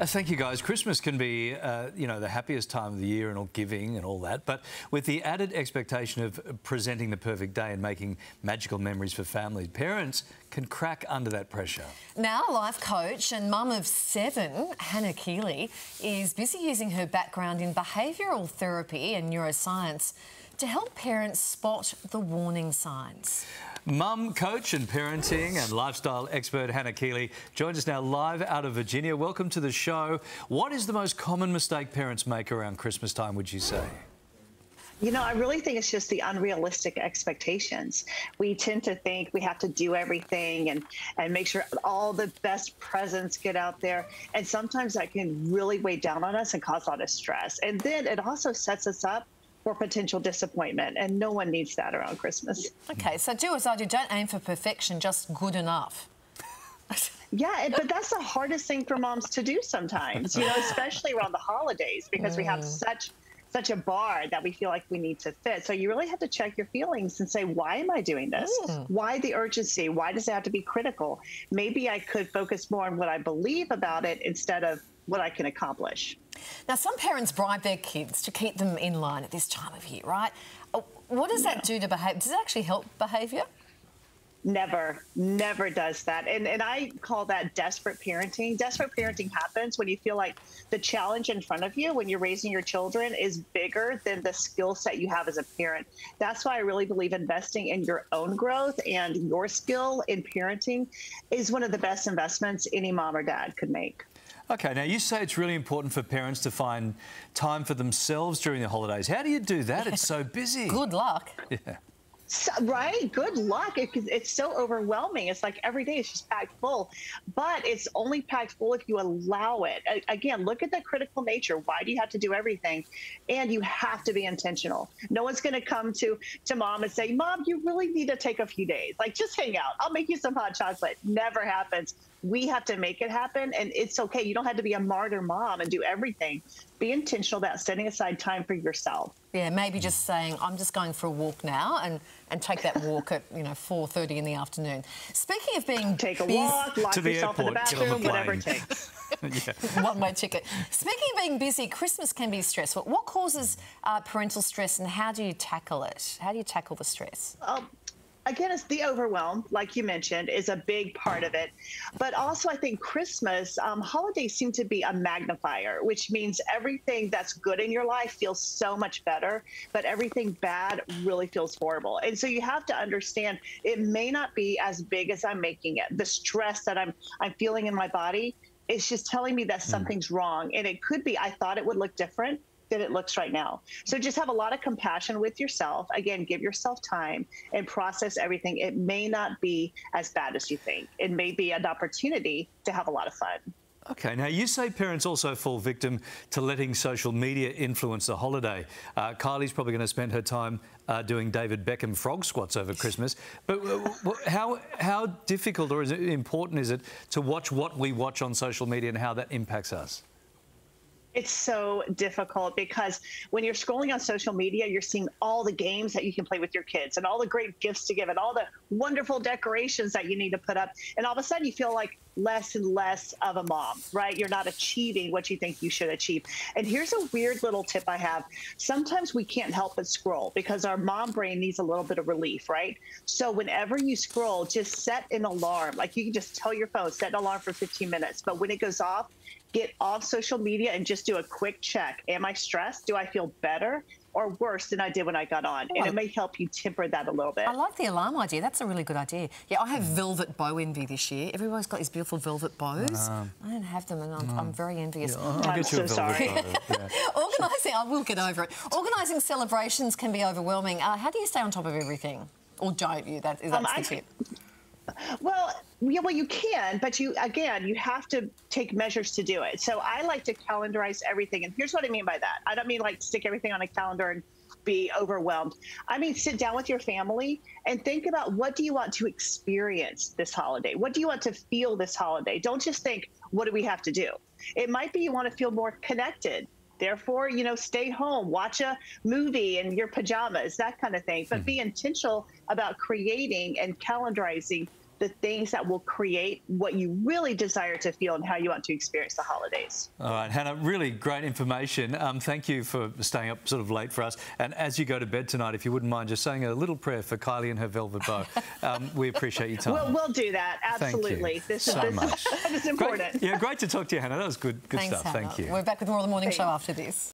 Uh, thank you, guys. Christmas can be, uh, you know, the happiest time of the year and all giving and all that. But with the added expectation of presenting the perfect day and making magical memories for families, parents can crack under that pressure. Now, life coach and mum of seven, Hannah Keeley, is busy using her background in behavioural therapy and neuroscience to help parents spot the warning signs. Mum, coach and parenting and lifestyle expert Hannah Keeley joins us now live out of Virginia. Welcome to the show. What is the most common mistake parents make around Christmas time, would you say? You know, I really think it's just the unrealistic expectations. We tend to think we have to do everything and, and make sure all the best presents get out there. And sometimes that can really weigh down on us and cause a lot of stress. And then it also sets us up for potential disappointment. And no one needs that around Christmas. Okay, so do as I do. Don't aim for perfection, just good enough. Yeah, but that's the hardest thing for moms to do sometimes, you know, especially around the holidays because mm. we have mm. such such a bar that we feel like we need to fit. So you really have to check your feelings and say, why am I doing this? Mm. Why the urgency? Why does it have to be critical? Maybe I could focus more on what I believe about it instead of what I can accomplish. Now, some parents bribe their kids to keep them in line at this time of year, right? Uh, what does that do to behaviour? Does it actually help behaviour? Never, never does that. And and I call that desperate parenting. Desperate parenting happens when you feel like the challenge in front of you when you're raising your children is bigger than the skill set you have as a parent. That's why I really believe investing in your own growth and your skill in parenting is one of the best investments any mom or dad could make. Okay, now you say it's really important for parents to find time for themselves during the holidays. How do you do that? It's so busy. Good luck. Yeah. So, right? Good luck. It, it's so overwhelming. It's like every day is just packed full, but it's only packed full if you allow it. Again, look at the critical nature. Why do you have to do everything? And you have to be intentional. No one's going to come to to mom and say, "Mom, you really need to take a few days. Like, just hang out. I'll make you some hot chocolate." Never happens. We have to make it happen, and it's okay. You don't have to be a martyr mom and do everything be intentional about setting aside time for yourself. Yeah, maybe just saying, I'm just going for a walk now and, and take that walk at, you know, 4.30 in the afternoon. Speaking of being Take a walk, lock to yourself airport, in the bathroom, the whatever it takes. One-way ticket. Speaking of being busy, Christmas can be stressful. What causes uh, parental stress and how do you tackle it? How do you tackle the stress? Um, again, it's the overwhelm, like you mentioned, is a big part of it. But also, I think Christmas, um, holidays seem to be a magnifier, which means everything that's good in your life feels so much better, but everything bad really feels horrible. And so you have to understand it may not be as big as I'm making it. The stress that I'm I'm feeling in my body is just telling me that hmm. something's wrong. And it could be I thought it would look different that it looks right now. So just have a lot of compassion with yourself. Again, give yourself time and process everything. It may not be as bad as you think. It may be an opportunity to have a lot of fun. Okay, now you say parents also fall victim to letting social media influence the holiday. Uh, Kylie's probably going to spend her time uh, doing David Beckham frog squats over Christmas. But uh, how, how difficult or is it important is it to watch what we watch on social media and how that impacts us? It's so difficult because when you're scrolling on social media, you're seeing all the games that you can play with your kids and all the great gifts to give and all the wonderful decorations that you need to put up. And all of a sudden, you feel like less and less of a mom, right? You're not achieving what you think you should achieve. And here's a weird little tip I have. Sometimes we can't help but scroll because our mom brain needs a little bit of relief, right? So whenever you scroll, just set an alarm. Like you can just tell your phone, set an alarm for 15 minutes. But when it goes off, get off social media and just do a quick check. Am I stressed? Do I feel better or worse than I did when I got on? And it may help you temper that a little bit. I like the alarm idea. That's a really good idea. Yeah, I have velvet bow envy this year. Everyone's got these beautiful velvet bows. I don't have them and I'm, I'm very envious. Yeah, I'll, I'll I'm so sorry. yeah. Organising, I will get over it. Organising celebrations can be overwhelming. Uh, how do you stay on top of everything? Or don't you? That, that's um, the I, tip. Well, yeah, well, you can, but you again, you have to take measures to do it. So I like to calendarize everything, and here's what I mean by that. I don't mean like stick everything on a calendar and be overwhelmed. I mean, sit down with your family and think about what do you want to experience this holiday? What do you want to feel this holiday? Don't just think, what do we have to do? It might be you want to feel more connected. Therefore, you know, stay home, watch a movie in your pajamas, that kind of thing. But mm-hmm. be intentional about creating and calendarizing the things that will create what you really desire to feel and how you want to experience the holidays. All right, Hannah, really great information. Um, thank you for staying up sort of late for us. And as you go to bed tonight, if you wouldn't mind just saying a little prayer for Kylie and her velvet bow, um, we appreciate your time. We'll, we'll do that, absolutely. This so is, this, this is important. Great, yeah, great to talk to you, Hannah. That was good, good Thanks, stuff. Hannah. Thank you. We're back with more of the morning Thanks. show after this.